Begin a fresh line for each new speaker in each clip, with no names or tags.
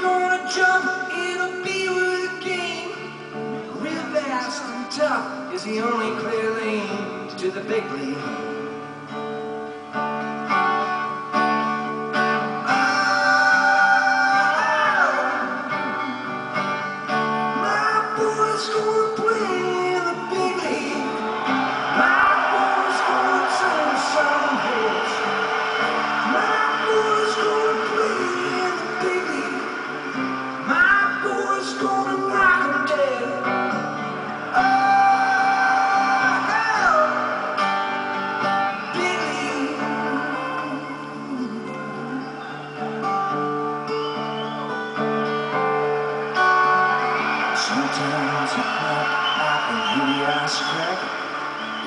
Gonna jump, it'll be with a. Real fast and tough is the only clear lane to the big league.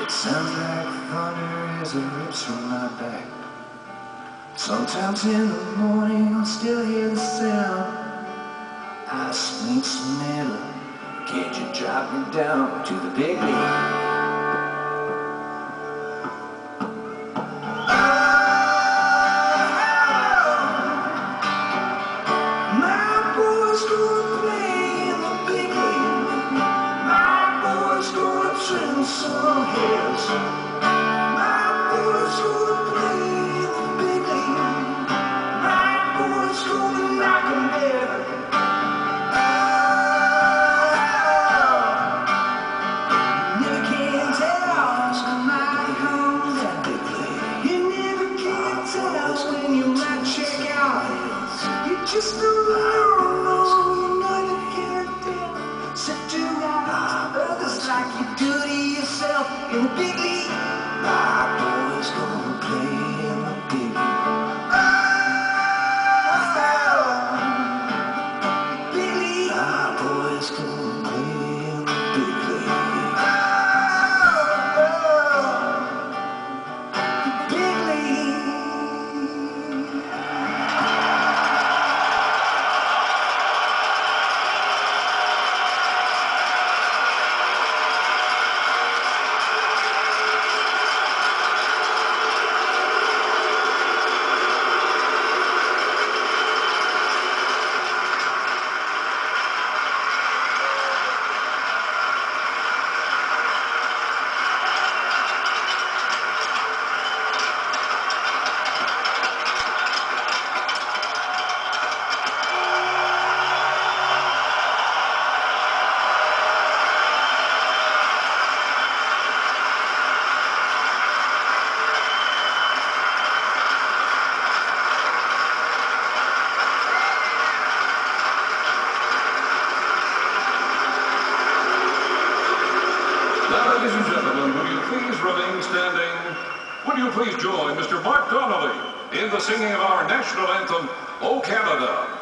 Sounds like thunder as it rips from my back. Sometimes in the morning I'll still hear the sound. I sneak some metal. Can't you drop me down to the big oh, league? My like you do to yourself in the big league. My boy's gonna play in the big league. Oh, big league. My boy's gonna
ladies and gentlemen, will you please remain standing? Would you please join Mr. Mark Donnelly in the singing of our national anthem, O Canada?